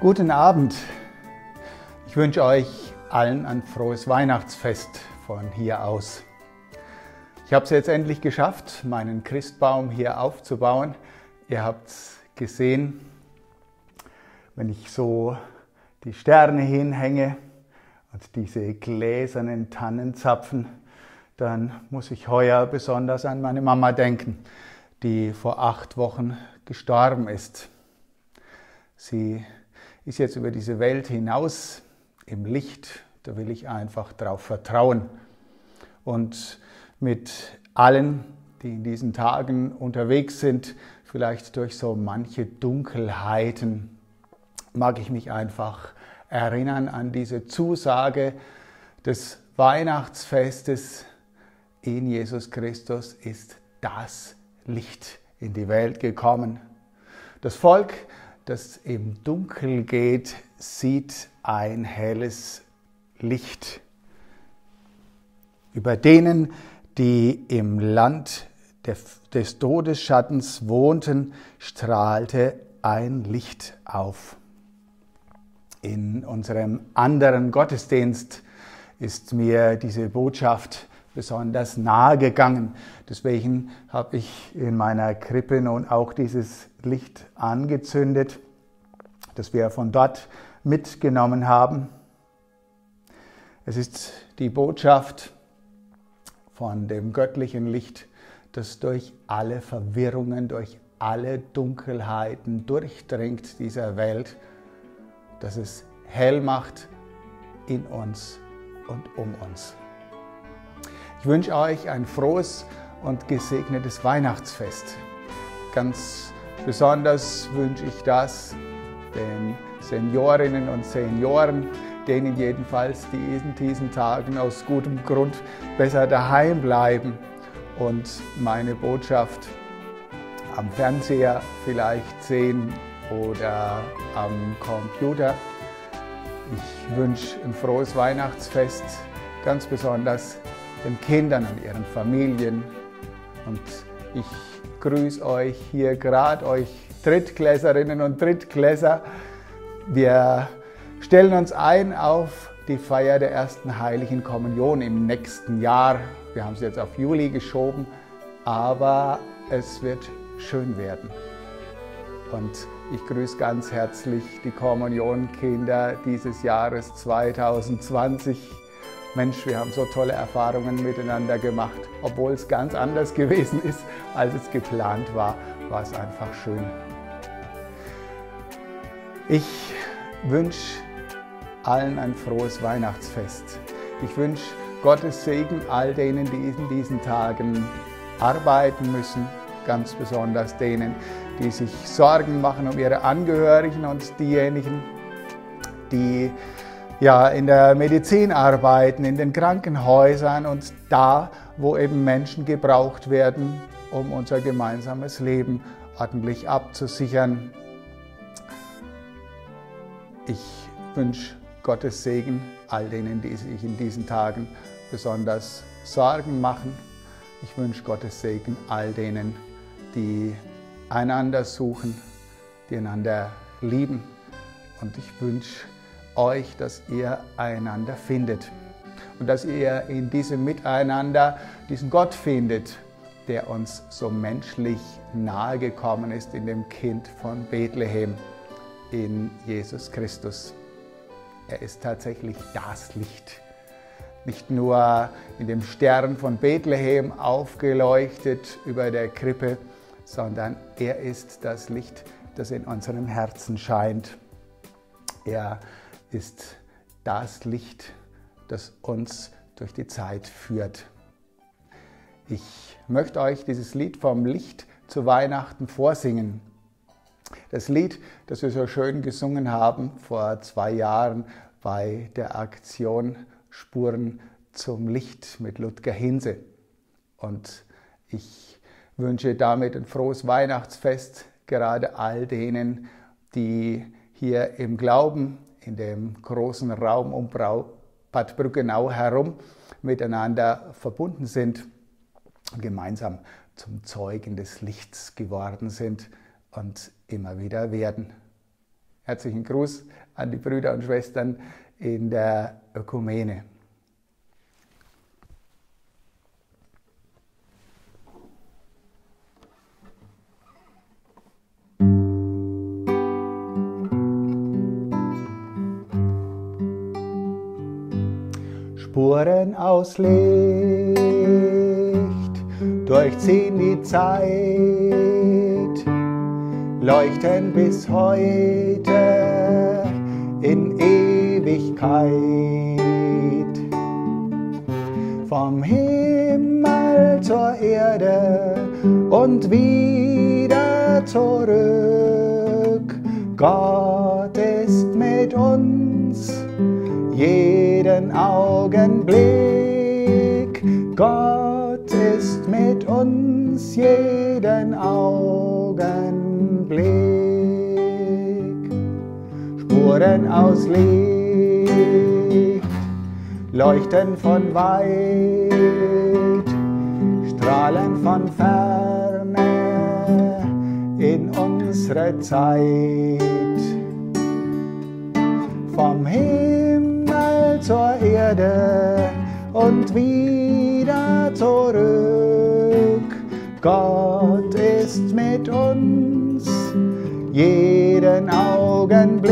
Guten Abend. Ich wünsche euch allen ein frohes Weihnachtsfest von hier aus. Ich habe es jetzt endlich geschafft, meinen Christbaum hier aufzubauen. Ihr habt es gesehen, wenn ich so die Sterne hinhänge und diese gläsernen Tannenzapfen, dann muss ich heuer besonders an meine Mama denken, die vor acht Wochen gestorben ist. Sie ist jetzt über diese Welt hinaus im Licht. Da will ich einfach darauf vertrauen. Und mit allen, die in diesen Tagen unterwegs sind, vielleicht durch so manche Dunkelheiten, mag ich mich einfach erinnern an diese Zusage des Weihnachtsfestes. In Jesus Christus ist das Licht in die Welt gekommen. Das Volk das im Dunkel geht, sieht ein helles Licht. Über denen, die im Land des Todesschattens wohnten, strahlte ein Licht auf. In unserem anderen Gottesdienst ist mir diese Botschaft besonders nahe gegangen. Deswegen habe ich in meiner Krippe nun auch dieses Licht angezündet, das wir von dort mitgenommen haben. Es ist die Botschaft von dem göttlichen Licht, das durch alle Verwirrungen, durch alle Dunkelheiten durchdringt dieser Welt, dass es hell macht in uns und um uns. Ich wünsche euch ein frohes und gesegnetes Weihnachtsfest. Ganz besonders wünsche ich das den Seniorinnen und Senioren, denen jedenfalls die in diesen Tagen aus gutem Grund besser daheim bleiben und meine Botschaft am Fernseher vielleicht sehen oder am Computer. Ich wünsche ein frohes Weihnachtsfest, ganz besonders den Kindern und ihren Familien. Und ich grüße euch hier gerade, euch Drittklässerinnen und Drittklässer. Wir stellen uns ein auf die Feier der ersten heiligen Kommunion im nächsten Jahr. Wir haben es jetzt auf Juli geschoben, aber es wird schön werden. Und ich grüße ganz herzlich die Kommunionkinder dieses Jahres 2020. Mensch, wir haben so tolle Erfahrungen miteinander gemacht. Obwohl es ganz anders gewesen ist, als es geplant war, war es einfach schön. Ich wünsche allen ein frohes Weihnachtsfest. Ich wünsche Gottes Segen all denen, die in diesen Tagen arbeiten müssen, ganz besonders denen, die sich Sorgen machen um ihre Angehörigen und diejenigen, die ja, in der Medizin arbeiten, in den Krankenhäusern und da, wo eben Menschen gebraucht werden, um unser gemeinsames Leben ordentlich abzusichern. Ich wünsche Gottes Segen all denen, die sich in diesen Tagen besonders Sorgen machen. Ich wünsche Gottes Segen all denen, die einander suchen, die einander lieben. Und ich wünsche euch, dass ihr einander findet und dass ihr in diesem Miteinander diesen Gott findet, der uns so menschlich nahe gekommen ist in dem Kind von Bethlehem, in Jesus Christus. Er ist tatsächlich das Licht. Nicht nur in dem Stern von Bethlehem aufgeleuchtet über der Krippe, sondern er ist das Licht, das in unserem Herzen scheint. Er ist das Licht, das uns durch die Zeit führt. Ich möchte euch dieses Lied vom Licht zu Weihnachten vorsingen. Das Lied, das wir so schön gesungen haben vor zwei Jahren bei der Aktion Spuren zum Licht mit Ludger Hinse. Und ich wünsche damit ein frohes Weihnachtsfest gerade all denen, die hier im Glauben in dem großen Raum um Bad Brückenau herum miteinander verbunden sind und gemeinsam zum Zeugen des Lichts geworden sind und immer wieder werden. Herzlichen Gruß an die Brüder und Schwestern in der Ökumene. Spuren aus Licht durchziehen die Zeit, leuchten bis heute in Ewigkeit. Vom Himmel zur Erde und wieder zurück. Gott ist mit uns jeden Augenblick. Gott ist mit uns jeden Augenblick. Spuren aus Licht leuchten von weit, strahlen von ferne in unsere Zeit. Vom Himmel zur Erde und wieder zurück. Gott ist mit uns jeden Augenblick.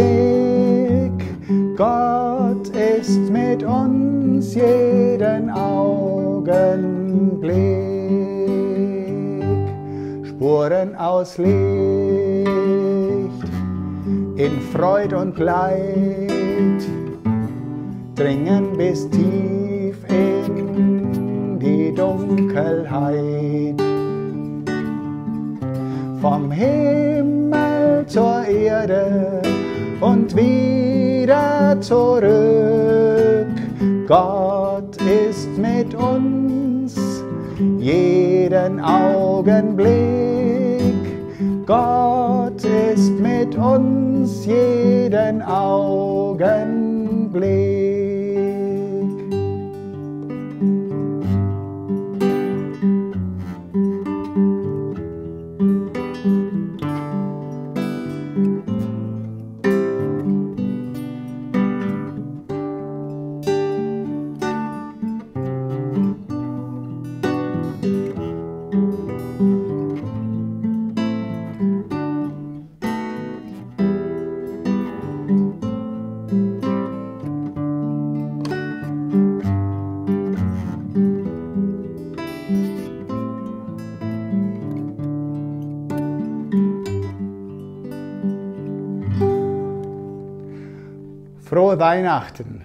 Gott ist mit uns jeden Augenblick. Spuren aus Licht in Freud und Leid dringen bis tief in die Dunkelheit. Vom Himmel zur Erde und wieder zurück. Gott ist mit uns jeden Augenblick. Gott ist mit uns jeden Augenblick. Weihnachten!